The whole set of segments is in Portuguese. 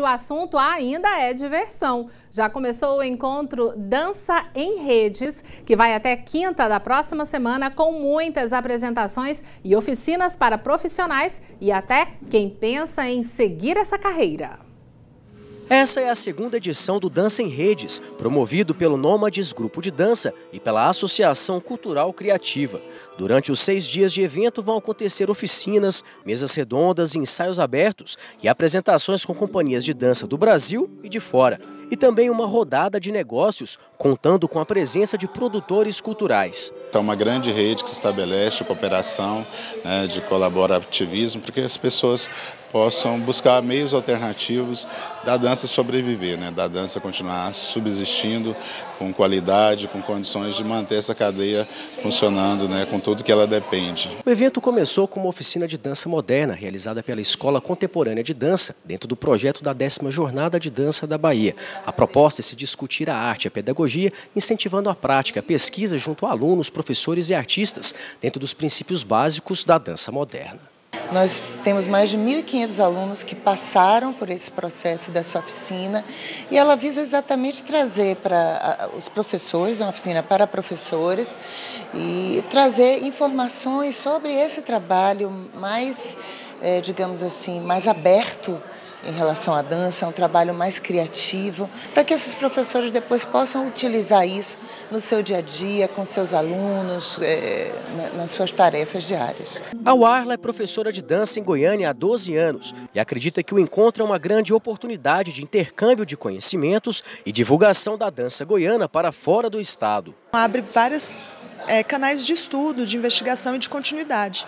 O assunto ainda é diversão. Já começou o encontro Dança em Redes, que vai até quinta da próxima semana com muitas apresentações e oficinas para profissionais e até quem pensa em seguir essa carreira. Essa é a segunda edição do Dança em Redes, promovido pelo Nômades Grupo de Dança e pela Associação Cultural Criativa. Durante os seis dias de evento vão acontecer oficinas, mesas redondas, ensaios abertos e apresentações com companhias de dança do Brasil e de fora. E também uma rodada de negócios, contando com a presença de produtores culturais. É uma grande rede que se estabelece de cooperação, né, de colaborativismo, para que as pessoas possam buscar meios alternativos da dança sobreviver, né? da dança continuar subsistindo com qualidade, com condições de manter essa cadeia funcionando né? com tudo que ela depende. O evento começou com uma oficina de dança moderna realizada pela Escola Contemporânea de Dança, dentro do projeto da décima Jornada de Dança da Bahia. A proposta é se discutir a arte e a pedagogia, incentivando a prática, a pesquisa junto a alunos, professores e artistas, dentro dos princípios básicos da dança moderna. Nós temos mais de 1.500 alunos que passaram por esse processo dessa oficina e ela visa exatamente trazer para os professores, uma oficina para professores, e trazer informações sobre esse trabalho mais, é, digamos assim, mais aberto em relação à dança, é um trabalho mais criativo, para que esses professores depois possam utilizar isso no seu dia a dia, com seus alunos, é, nas suas tarefas diárias. A Warla é professora de dança em Goiânia há 12 anos e acredita que o encontro é uma grande oportunidade de intercâmbio de conhecimentos e divulgação da dança goiana para fora do estado. Abre várias é, canais de estudo, de investigação e de continuidade,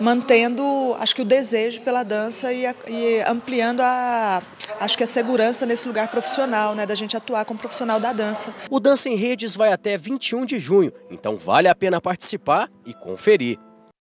mantendo, acho que o desejo pela dança e, a, e, ampliando a, acho que a segurança nesse lugar profissional, né, da gente atuar como profissional da dança. O Dança em Redes vai até 21 de junho, então vale a pena participar e conferir.